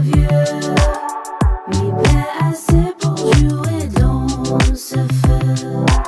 vieux, mi assez pour jouer dans ce feu.